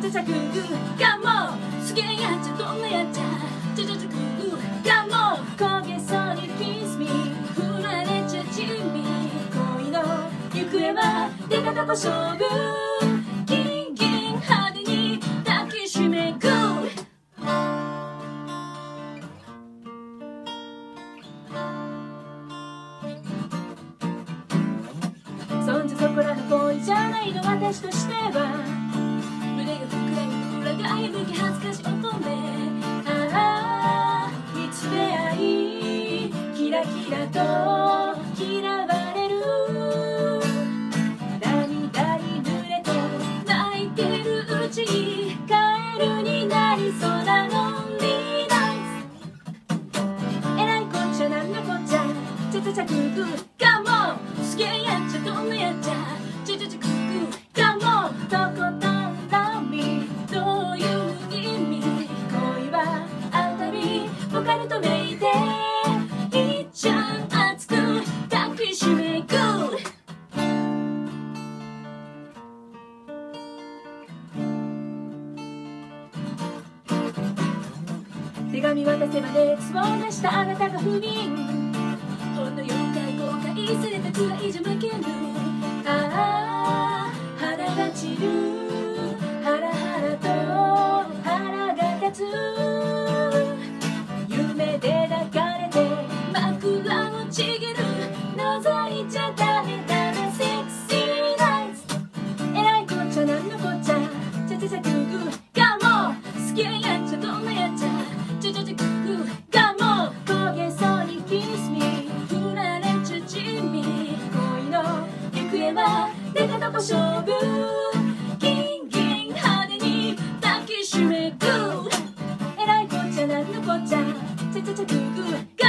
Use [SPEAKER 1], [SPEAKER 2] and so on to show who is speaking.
[SPEAKER 1] ちゃちゃくガモすげえやっちゃどんなやっちゃちゃちゃちゃくガモ焦げそうにキスミ振られちゃ地味恋の行方は出たとこ勝負ギンギン派手に抱きしめグーそんじょそこらの恋じゃないの私としてはちにカエルになりそうなロンリーナイツえらいこっちゃなんのこっちゃちゃちゃちゃくくガモすげえやっちゃどんなやっちゃちゃちゃちゃくりしめく手紙渡せまで積もらしたあなたが不憫。ほんのの勝負ギンギン派手に抱きしめグー偉いこっちゃなんのこっちゃ。ちゃちゃちゃグーグー